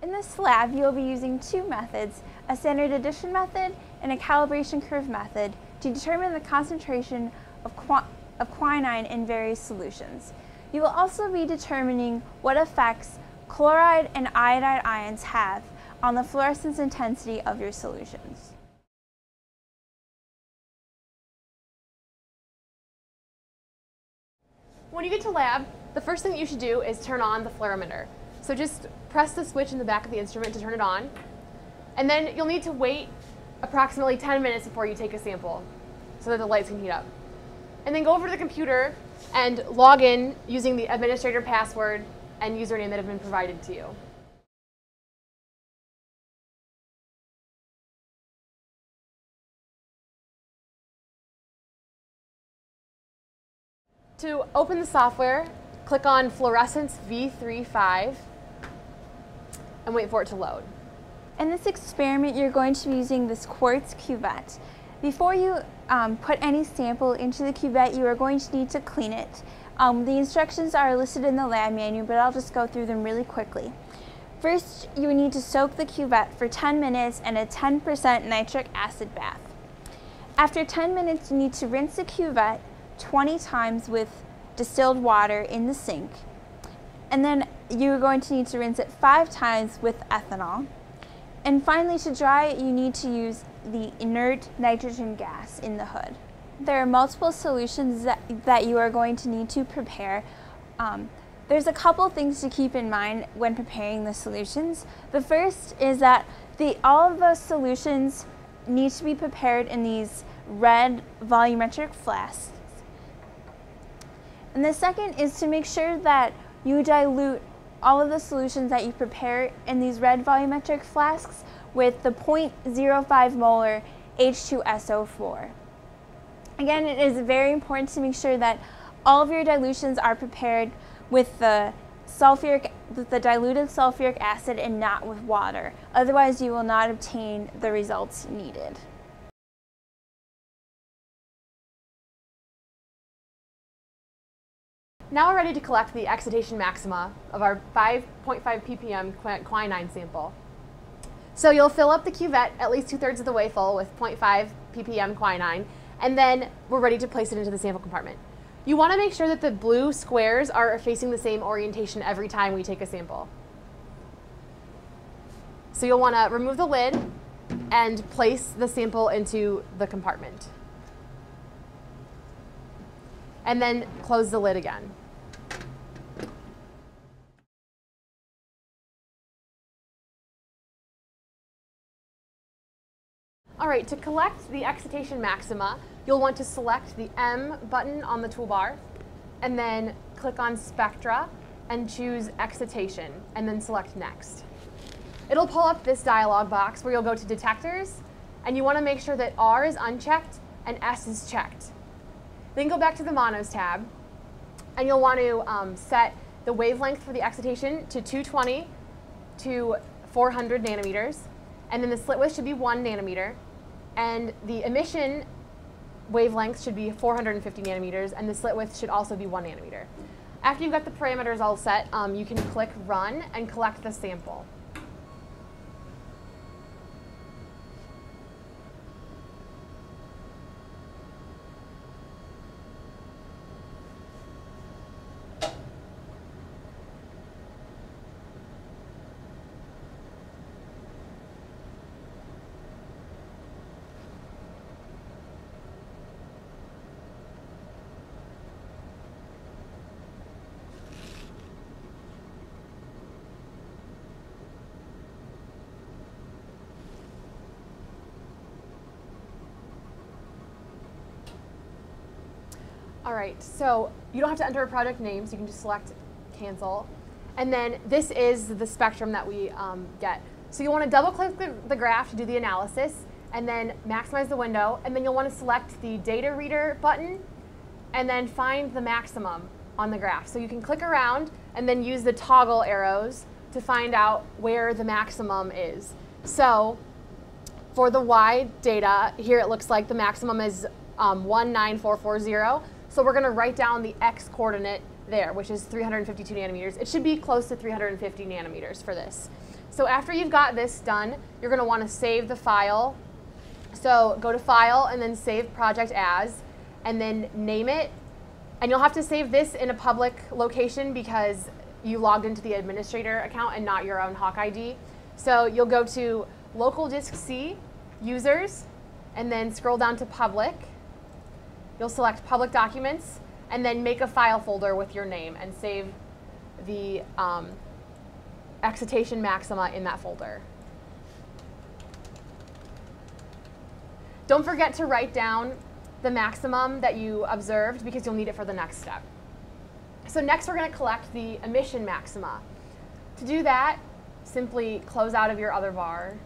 In this lab, you will be using two methods, a standard addition method and a calibration curve method to determine the concentration of, qu of quinine in various solutions. You will also be determining what effects chloride and iodide ions have on the fluorescence intensity of your solutions. When you get to lab, the first thing that you should do is turn on the fluorimeter. So just press the switch in the back of the instrument to turn it on. And then you'll need to wait approximately 10 minutes before you take a sample so that the lights can heat up. And then go over to the computer and log in using the administrator password and username that have been provided to you. To open the software, click on Fluorescence V35 and wait for it to load. In this experiment, you're going to be using this quartz cuvette. Before you um, put any sample into the cuvette, you are going to need to clean it. Um, the instructions are listed in the lab manual, but I'll just go through them really quickly. First, you need to soak the cuvette for 10 minutes in a 10% nitric acid bath. After 10 minutes, you need to rinse the cuvette 20 times with distilled water in the sink. And then you're going to need to rinse it five times with ethanol. And finally, to dry it, you need to use the inert nitrogen gas in the hood. There are multiple solutions that, that you are going to need to prepare. Um, there's a couple things to keep in mind when preparing the solutions. The first is that the, all of those solutions need to be prepared in these red volumetric flasks. And the second is to make sure that you dilute all of the solutions that you prepare in these red volumetric flasks with the 0.05 molar H2SO4. Again, it is very important to make sure that all of your dilutions are prepared with the sulfuric with the diluted sulfuric acid and not with water. Otherwise, you will not obtain the results needed. Now we're ready to collect the excitation maxima of our 5.5 ppm quinine sample. So you'll fill up the cuvette at least two thirds of the way full with 0.5 ppm quinine, and then we're ready to place it into the sample compartment. You want to make sure that the blue squares are facing the same orientation every time we take a sample. So you'll want to remove the lid and place the sample into the compartment. And then close the lid again. All right, to collect the excitation maxima, you'll want to select the M button on the toolbar and then click on Spectra and choose Excitation and then select Next. It'll pull up this dialog box where you'll go to Detectors and you want to make sure that R is unchecked and S is checked. Then go back to the Monos tab and you'll want to um, set the wavelength for the excitation to 220 to 400 nanometers and then the slit width should be 1 nanometer and the emission wavelength should be 450 nanometers, and the slit width should also be one nanometer. After you've got the parameters all set, um, you can click Run and collect the sample. All right, so you don't have to enter a project name, so you can just select cancel. And then this is the spectrum that we um, get. So you want to double click the, the graph to do the analysis and then maximize the window. And then you'll want to select the data reader button and then find the maximum on the graph. So you can click around and then use the toggle arrows to find out where the maximum is. So for the Y data, here it looks like the maximum is um, 19440. So we're going to write down the x coordinate there, which is 352 nanometers. It should be close to 350 nanometers for this. So after you've got this done, you're going to want to save the file. So go to File and then Save Project As, and then name it. And you'll have to save this in a public location because you logged into the administrator account and not your own Hawk ID. So you'll go to Local Disk C, Users, and then scroll down to Public. You'll select Public Documents, and then make a file folder with your name and save the um, excitation maxima in that folder. Don't forget to write down the maximum that you observed because you'll need it for the next step. So next we're going to collect the emission maxima. To do that, simply close out of your other var.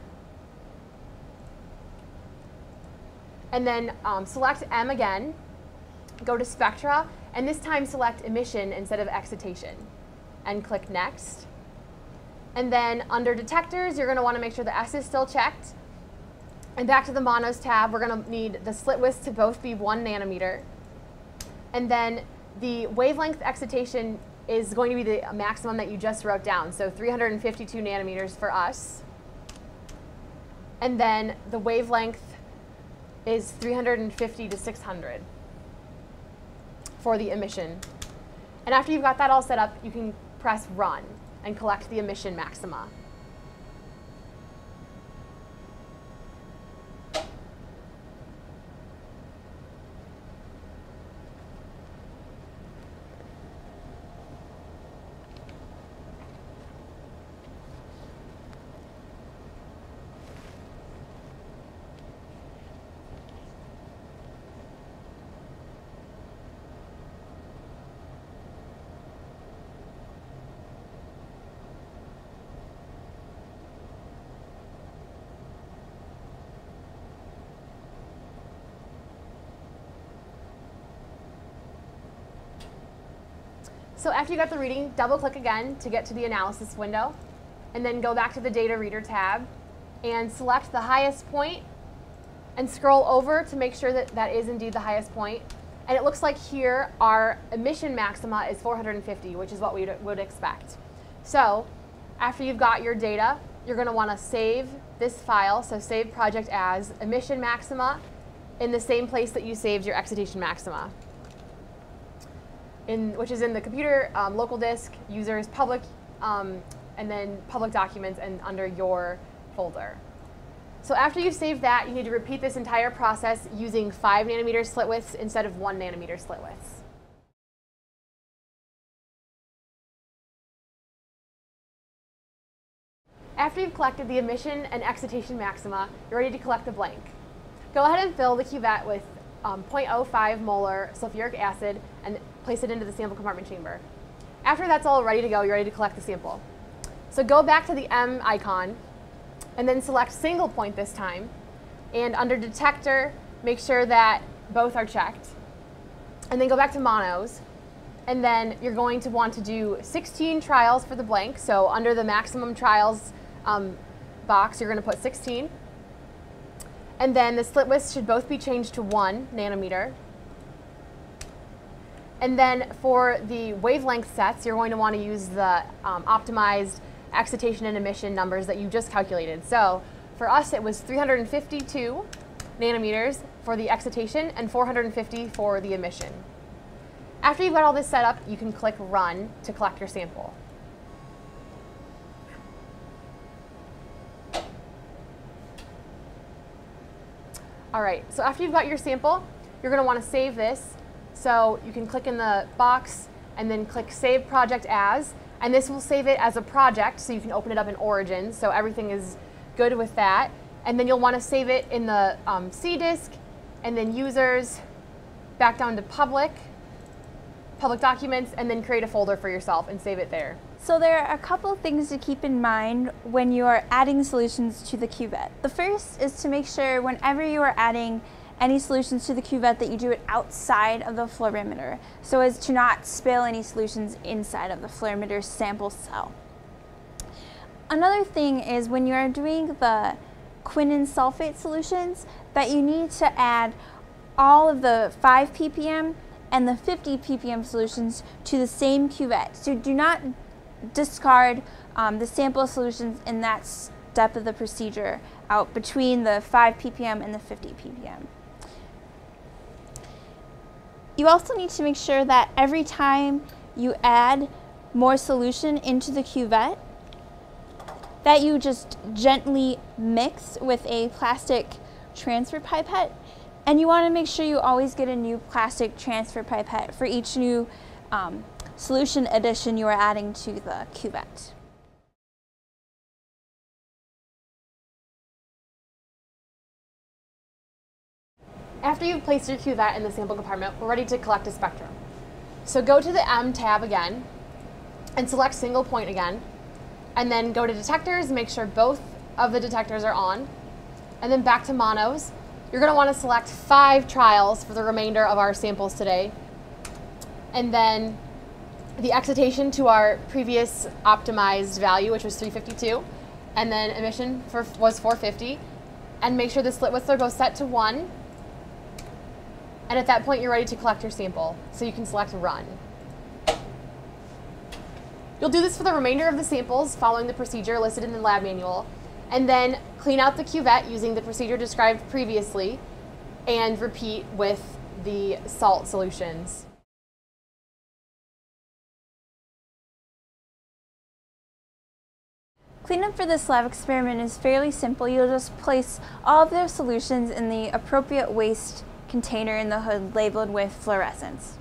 And then um, select M again, go to spectra, and this time select emission instead of excitation. And click next. And then under detectors, you're going to want to make sure the S is still checked. And back to the monos tab, we're going to need the slit widths to both be one nanometer. And then the wavelength excitation is going to be the maximum that you just wrote down. So 352 nanometers for us. And then the wavelength is 350 to 600 for the emission. And after you've got that all set up, you can press run and collect the emission maxima. So after you got the reading, double click again to get to the analysis window, and then go back to the data reader tab and select the highest point and scroll over to make sure that that is indeed the highest point. And it looks like here our emission maxima is 450, which is what we would expect. So after you've got your data, you're going to want to save this file, so save project as emission maxima in the same place that you saved your excitation maxima in, which is in the computer, um, local disk, users, public, um, and then public documents and under your folder. So after you've saved that, you need to repeat this entire process using 5 nanometer slit widths instead of 1 nanometer slit widths. After you've collected the emission and excitation maxima, you're ready to collect the blank. Go ahead and fill the cuvette with um, 0.05 molar sulfuric acid and place it into the sample compartment chamber. After that's all ready to go, you're ready to collect the sample. So go back to the M icon and then select single point this time. And under detector, make sure that both are checked. And then go back to monos. And then you're going to want to do 16 trials for the blank. So under the maximum trials um, box, you're going to put 16. And then the slit widths should both be changed to one nanometer. And then for the wavelength sets, you're going to want to use the um, optimized excitation and emission numbers that you just calculated. So for us, it was 352 nanometers for the excitation and 450 for the emission. After you've got all this set up, you can click Run to collect your sample. All right, so after you've got your sample, you're going to want to save this so you can click in the box and then click Save Project As, and this will save it as a project so you can open it up in Origin, so everything is good with that. And then you'll want to save it in the um, C disk, and then Users, back down to Public, Public Documents, and then create a folder for yourself and save it there. So there are a couple things to keep in mind when you are adding solutions to the cuvette. The first is to make sure whenever you are adding any solutions to the cuvette that you do it outside of the fluorimeter so as to not spill any solutions inside of the fluorimeter sample cell. Another thing is when you are doing the quinine sulfate solutions that you need to add all of the 5 ppm and the 50 ppm solutions to the same cuvette. So do not discard um, the sample solutions in that step of the procedure out between the 5 ppm and the 50 ppm. You also need to make sure that every time you add more solution into the cuvette, that you just gently mix with a plastic transfer pipette. And you want to make sure you always get a new plastic transfer pipette for each new um, solution addition you are adding to the cuvette. After you've placed your cuvette in the sample compartment, we're ready to collect a spectrum. So go to the M tab again and select single point again, and then go to detectors, make sure both of the detectors are on, and then back to monos. You're gonna wanna select five trials for the remainder of our samples today, and then the excitation to our previous optimized value, which was 352, and then emission for, was 450, and make sure the slit are both set to one, and at that point, you're ready to collect your sample. So you can select run. You'll do this for the remainder of the samples following the procedure listed in the lab manual, and then clean out the cuvette using the procedure described previously, and repeat with the salt solutions. Cleanup for this lab experiment is fairly simple. You'll just place all of the solutions in the appropriate waste container in the hood labeled with fluorescence.